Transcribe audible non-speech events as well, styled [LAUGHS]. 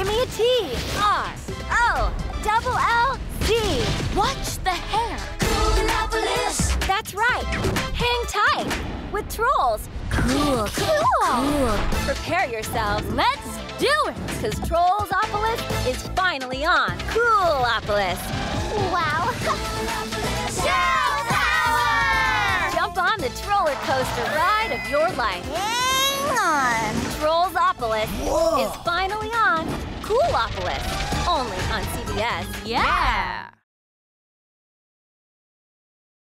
Give me a T. R. O. Double L. Z. Watch the hair. Kewlopolis. That's right. Hang tight. With Trollz. Cool. Cool. Cool. Prepare yourselves. Let's do it. Because Trollsopolis is finally on. Kewlopolis. Wow. [LAUGHS] Show power! Jump on the troller coaster ride of your life. Hang on. Trollsopolis is finally on Only on CBS. Yeah.